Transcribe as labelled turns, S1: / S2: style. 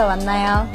S1: 만나요.